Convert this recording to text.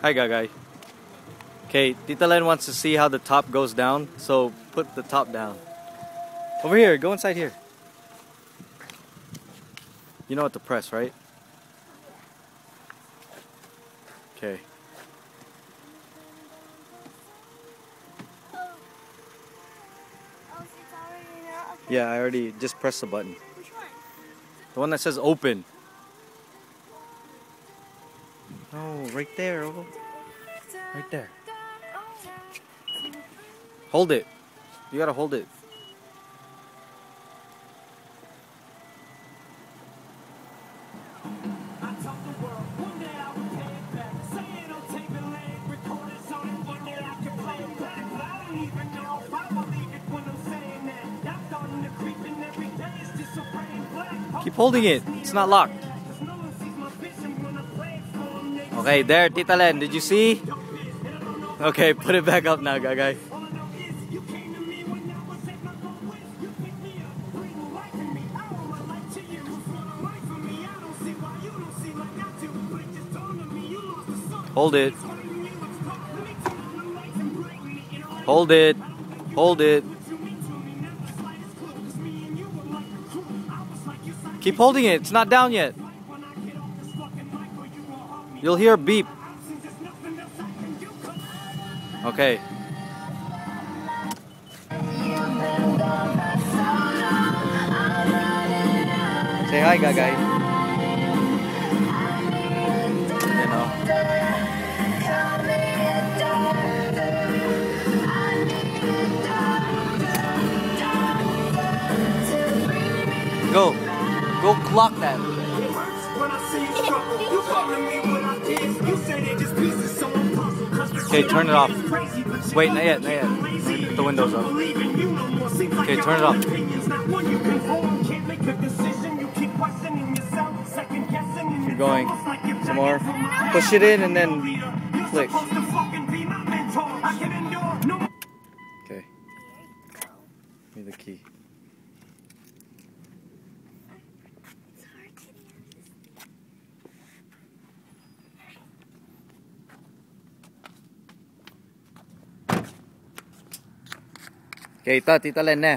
Hi, Gagay. Okay, Tita Len wants to see how the top goes down, so put the top down. Over here, go inside here. You know what to press, right? Okay. Oh. Oh, it's already there? Okay. Yeah, I already just pressed the button. Which one? The one that says open. Oh, right there. Right there. Hold it. You gotta hold it. Keep holding it. It's not locked. Okay, there, Tita Len. Did you see? Okay, put it back up now, son. Hold it. Hold it. Hold it. Keep holding it. It's not down yet. You'll hear beep. Okay. Say hi, Gagay. You know. Go. Go clock that. Okay, turn it off. Wait, not yet, not yet. The windows up. Okay, turn it off. keep going. Some more. Push it in and then click. Okay. Give me the key. เกยตาติตะเล่นเน่